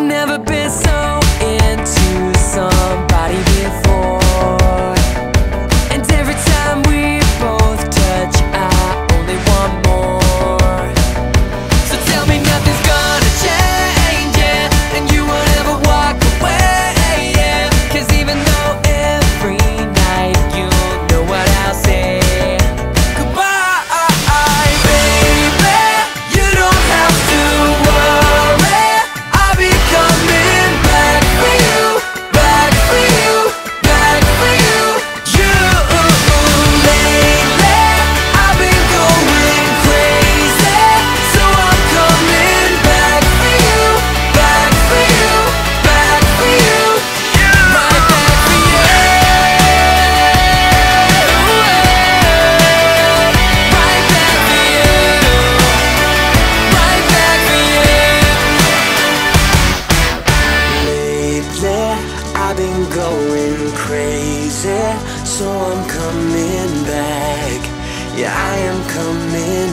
I've never been so into somebody before. I've been going crazy, so I'm coming back. Yeah, I am coming